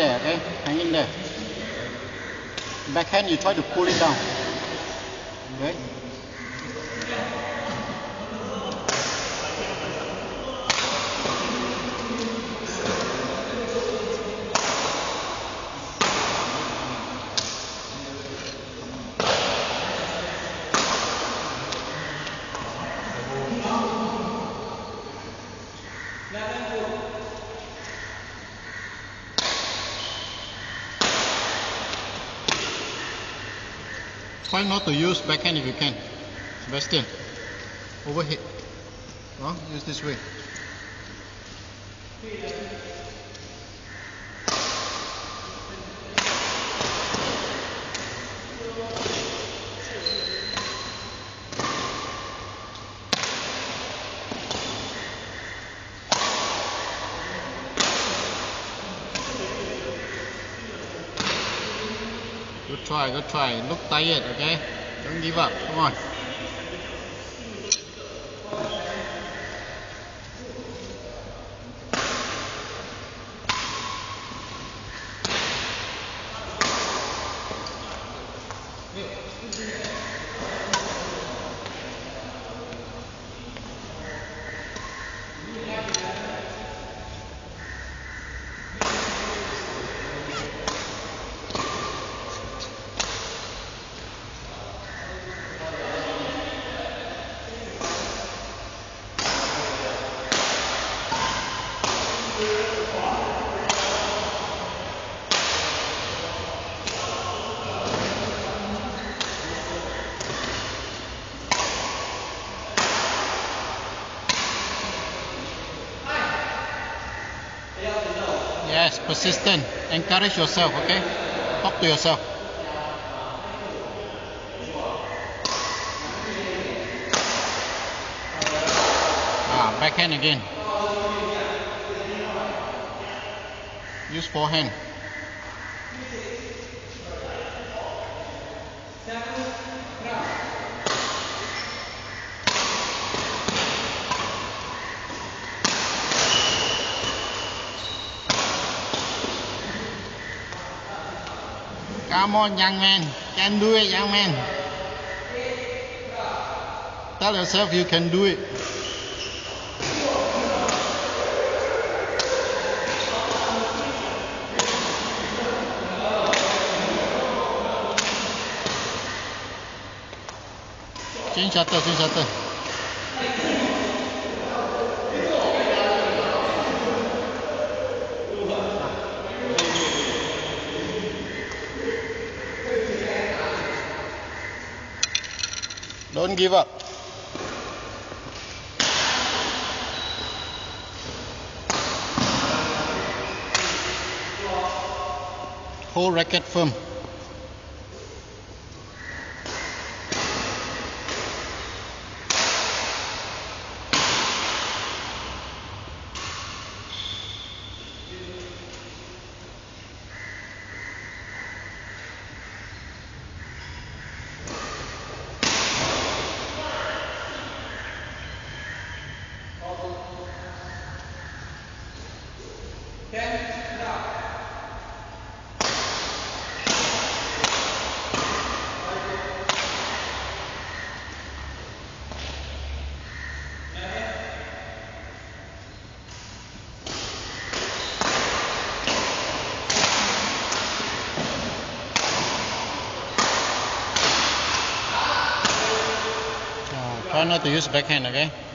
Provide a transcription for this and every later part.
there, okay? Hang in there. Backhand, you try to pull it down. Okay? Try not to use backhand if you can. Sebastian, overhead. Well, use this way. Try, go try. Look tired, okay? Don't give up. Come on. Persistent. Encourage yourself, okay? Talk to yourself. Ah, backhand again. Use forehand. Come on, young man. Can do it, young man. Tell yourself you can do it. Change shutter, change shutter. Don't give up. Hold racket firm. Uh, try not to use backhand, okay?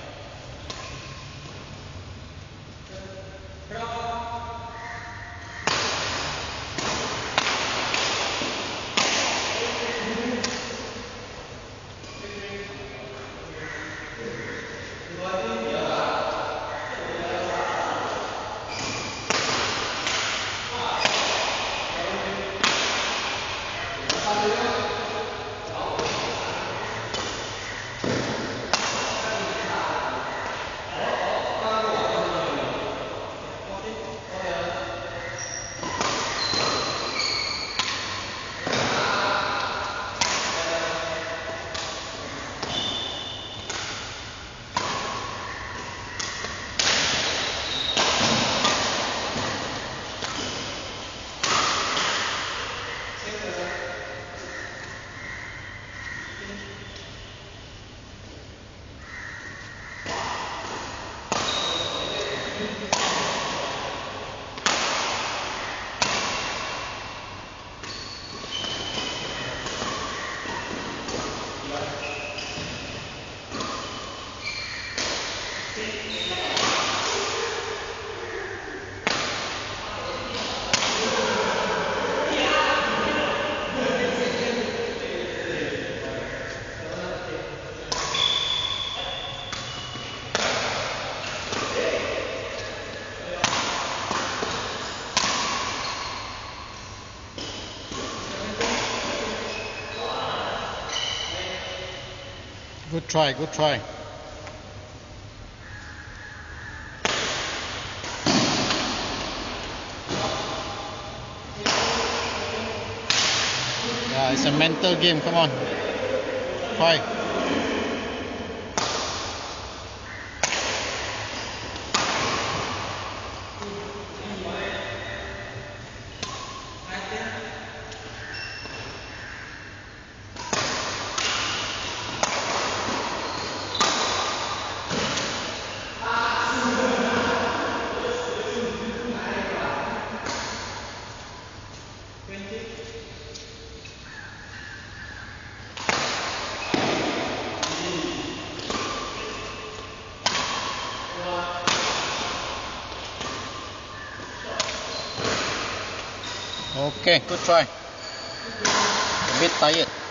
Good try, good try. Yeah, it's a mental game. Come on. Try. Okay, good try. A bit tired.